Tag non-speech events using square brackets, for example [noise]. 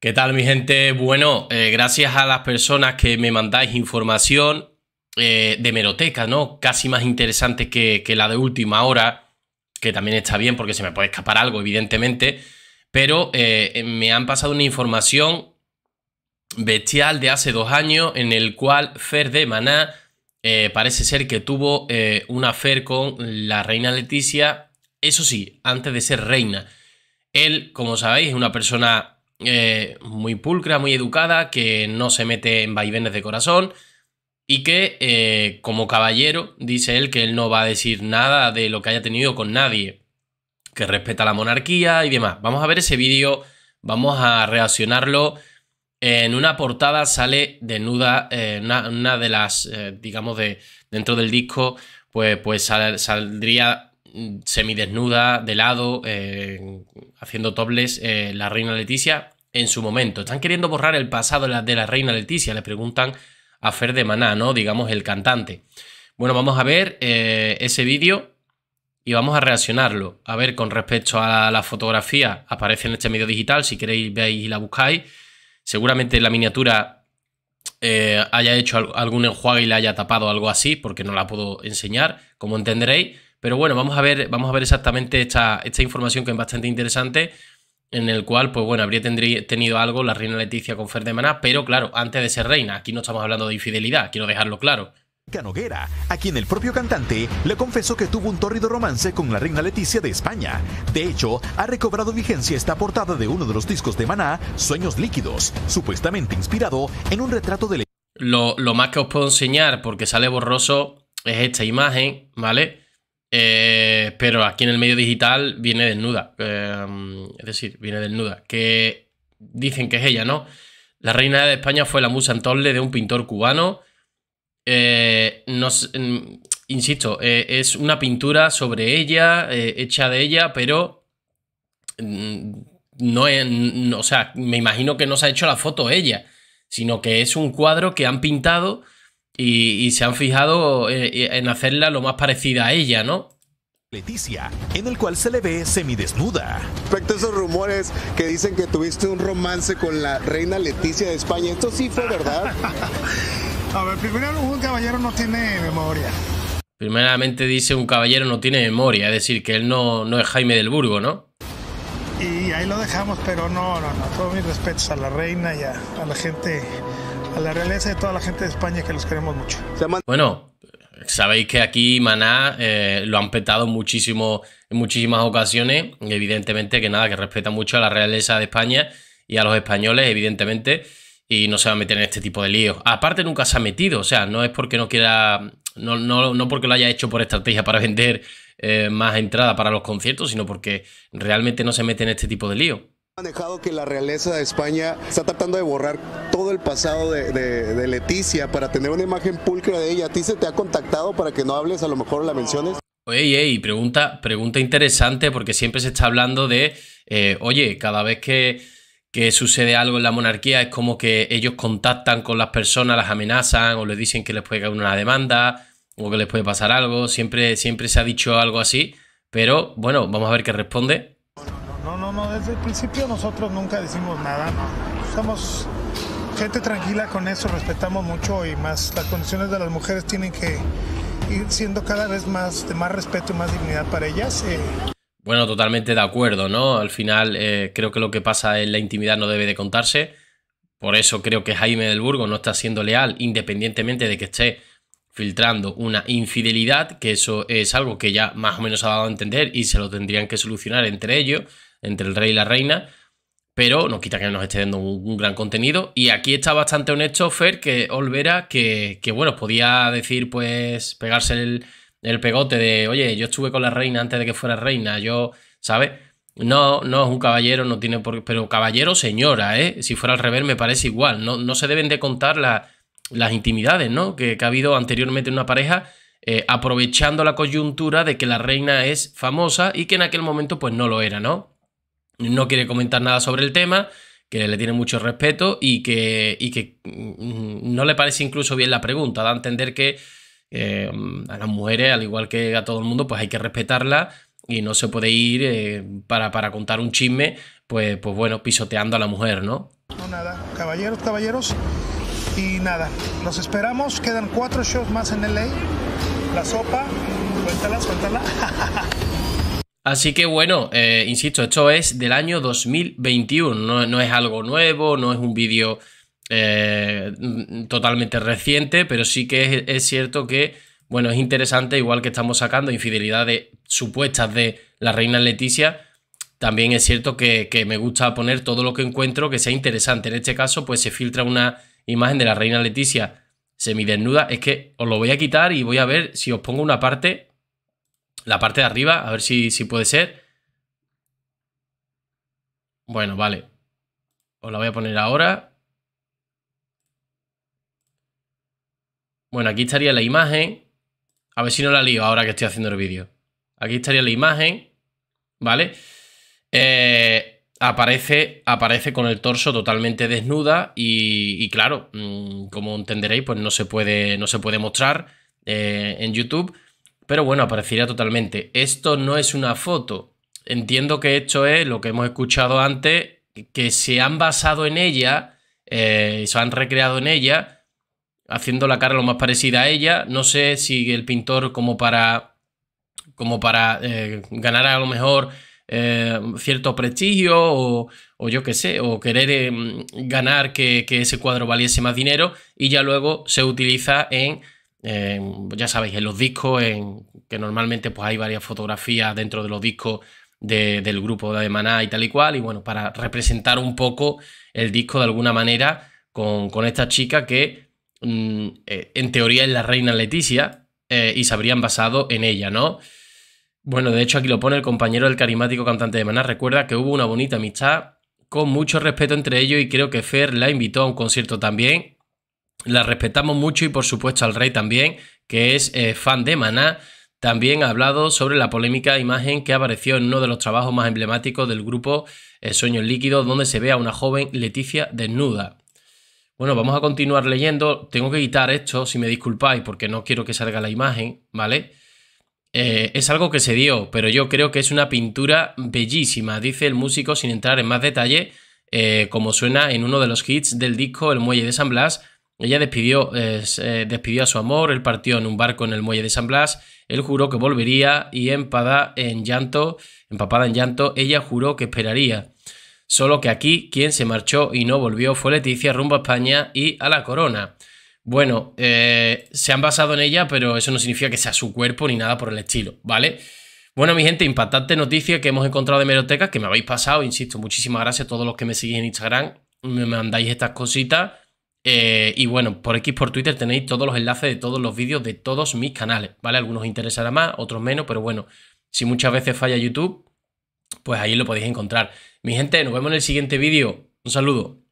¿Qué tal mi gente? Bueno, eh, gracias a las personas que me mandáis información eh, de meroteca, ¿no? Casi más interesante que, la de última hora, que también está bien porque se me puede escapar algo, evidentemente, pero eh, me han pasado una información bestial de hace dos años en el cual Fer de Maná parece ser que tuvo una Fer con la reina Leticia, eso sí, antes de ser reina. Él, como sabéis, es una persona eh, muy pulcra, muy educada, que no se mete en vaivenes de corazón y que eh, como caballero dice él que él no va a decir nada de lo que haya tenido con nadie, que respeta la monarquía y demás. Vamos a ver ese vídeo, vamos a reaccionarlo. En una portada sale desnuda eh, una, de las, digamos, de dentro del disco, pues, pues saldría mm, semidesnuda, de lado, haciendo tobles la reina Leticia en su momento. Están queriendo borrar el pasado de la, reina Leticia, le preguntan a Fer de Maná, ¿no? Digamos el cantante. Bueno, vamos a ver eh, ese vídeo y vamos a reaccionarlo. A ver, con respecto a la, fotografía, aparece en este medio digital, si queréis veis y la buscáis. Seguramente la miniatura eh, haya hecho algún enjuague y le haya tapado algo así, porque no la puedo enseñar, como entenderéis. Pero bueno, vamos a ver, vamos a ver exactamente esta información que es bastante interesante en el cual, pues bueno, habría tenido algo la reina Leticia con Fer de Maná, pero claro, antes de ser reina, aquí no estamos hablando de infidelidad, quiero dejarlo claro. Canoguera, a quien el propio cantante le confesó que tuvo un tórrido romance con la reina Leticia de España. De hecho, ha recobrado vigencia esta portada de uno de los discos de Maná, Sueños Líquidos, supuestamente inspirado en un retrato de... Lo, lo más que os puedo enseñar, porque sale borroso, es esta imagen, ¿vale? Eh, pero aquí en el medio digital viene desnuda. Eh, es decir, viene desnuda. Que dicen que es ella, ¿no? La reina de España fue la musa Antolle de un pintor cubano. Eh, insisto, es una pintura sobre ella, hecha de ella, pero mm, no es. o sea, me imagino que no se ha hecho la foto ella, sino que es un cuadro que han pintado y, se han fijado eh, en hacerla lo más parecida a ella, ¿no? Leticia, en el cual se le ve semidesnuda. Respecto a esos rumores que dicen que tuviste un romance con la reina Leticia de España, ¿esto sí fue verdad? [laughs] a ver, primero un caballero no tiene memoria. Primeramente dice un caballero no tiene memoria, es decir, que él no, no es Jaime del Burgo, ¿no? Y ahí lo dejamos, pero no, no, no, todos mis respetos a la reina y a la gente a la realeza de toda la gente de España que los queremos mucho. Bueno, sabéis que aquí Maná eh, lo han petado muchísimo en muchísimas ocasiones. evidentemente que nada, que respeta mucho a la realeza de España y a los españoles, evidentemente. Y no se va a meter en este tipo de líos. Aparte, nunca se ha metido. O sea, no es porque no quiera. No, no, no porque lo haya hecho por estrategia para [laughs] vender eh, más entrada para los conciertos, sino porque realmente no se mete en este tipo de líos manejado que la realeza de España está tratando de borrar todo el pasado de, Leticia para tener una imagen pulcra de ella. ¿A ti se te ha contactado para que no hables, a lo mejor la menciones? Oye, pregunta, pregunta interesante porque siempre se está hablando de, eh, oye, cada vez que, que, sucede algo en la monarquía es como que ellos contactan con las personas, las amenazan o les dicen que les puede caer una demanda o que les puede pasar algo. Siempre, siempre se ha dicho algo así, pero bueno, vamos a ver qué responde desde el principio nosotros nunca decimos nada, somos gente tranquila con eso, respetamos mucho y más las condiciones de las mujeres tienen que ir siendo cada vez más de más respeto y más dignidad para ellas. Eh. Bueno, totalmente de acuerdo, ¿no? Al final eh, creo que lo que pasa en la intimidad no debe de contarse. Por eso creo que Jaime del Burgo no está siendo leal, independientemente de que esté filtrando una infidelidad, que eso es algo que ya más o menos ha dado a entender y se lo tendrían que solucionar entre ellos entre el rey y la reina, pero no quita que nos esté dando un, gran contenido. Y aquí está bastante honesto Fer, que Olvera, que, que bueno, podía decir, pues, pegarse el, el, pegote de, oye, yo estuve con la reina antes de que fuera reina, yo, ¿sabes? No, no es un caballero, no tiene por qué, pero caballero señora, ¿eh? Si fuera al revés me parece igual, no, no se deben de contar las intimidades, ¿no? Que, que, ha habido anteriormente en una pareja eh, aprovechando la coyuntura de que la reina es famosa y que en aquel momento pues no lo era, ¿no? No quiere comentar nada sobre el tema, que le tiene mucho respeto y que, y que mm, no le parece incluso bien la pregunta. Da a entender que eh, a las mujeres, al igual que a todo el mundo, pues hay que respetarla y no se puede ir eh, para, contar un chisme, pues, pues bueno, pisoteando a la mujer, ¿no? caballeros, caballeros. Y nada, los esperamos. Quedan cuatro shows más en LA. La sopa, suéltala, suéltala. [laughs] Así que bueno, eh, insisto, esto es del año 2021, no, es algo nuevo, no es un vídeo eh, totalmente reciente, pero sí que es, cierto que, bueno, es interesante, igual que estamos sacando infidelidades supuestas de la reina Leticia, también es cierto que, que, me gusta poner todo lo que encuentro que sea interesante. En este caso, pues se filtra una imagen de la reina Leticia semidesnuda. Es que os lo voy a quitar y voy a ver si os pongo una parte la parte de arriba, a ver si, si puede ser. Bueno, vale. Os la voy a poner ahora. Bueno, aquí estaría la imagen. A ver si no la lío ahora que estoy haciendo el vídeo. Aquí estaría la imagen. ¿Vale? Eh, aparece, aparece con el torso totalmente desnuda y, claro, mm, como entenderéis, pues no se puede, no se puede mostrar eh, en YouTube. Pero bueno, aparecería totalmente. Esto no es una foto. Entiendo que esto es lo que hemos escuchado antes, que se han basado en ella, eh, se han recreado en ella, haciendo la cara lo más parecida a ella. No sé si el pintor como para, como para eh, ganar a lo mejor eh, cierto prestigio o, yo qué sé, o querer ganar que, que ese cuadro valiese más dinero y ya luego se utiliza en ya sabéis, en los discos, en, que normalmente pues hay varias fotografías dentro de los discos del grupo de Maná y tal y cual, y bueno, para representar un poco el disco de alguna manera con, esta chica que mm, eh, en teoría es la reina Leticia eh, y se habrían basado en ella, ¿no? Bueno, de hecho aquí lo pone el compañero del carismático cantante de Maná, recuerda que hubo una bonita amistad con mucho respeto entre ellos y creo que Fer la invitó a un concierto también la respetamos mucho y por supuesto al rey también, que es eh, fan de Maná. También ha hablado sobre la polémica imagen que apareció en uno de los trabajos más emblemáticos del grupo eh, Sueños Líquidos, donde se ve a una joven Leticia desnuda. Bueno, vamos a continuar leyendo. Tengo que quitar esto, si me disculpáis, porque no quiero que salga la imagen, ¿vale? Eh, es algo que se dio, pero yo creo que es una pintura bellísima, dice el músico sin entrar en más detalle, como suena en uno de los hits del disco El Muelle de San Blas, ella despidió, eh, despidió a su amor, él partió en un barco en el muelle de San Blas, él juró que volvería y empada en llanto, empapada en llanto, ella juró que esperaría. Solo que aquí quien se marchó y no volvió fue Leticia rumbo a España y a la corona. Bueno, eh, se han basado en ella, pero eso no significa que sea su cuerpo ni nada por el estilo, ¿vale? Bueno, mi gente, impactante noticia que hemos encontrado de Merotecas, que me habéis pasado, insisto, muchísimas gracias a todos los que me seguís en Instagram, me mandáis estas cositas. Eh, y bueno, por X por Twitter tenéis todos los enlaces de todos los vídeos de todos mis canales, ¿vale? Algunos interesará más, otros menos, pero bueno, si muchas veces falla YouTube, pues ahí lo podéis encontrar. Mi gente, nos vemos en el siguiente vídeo. Un saludo.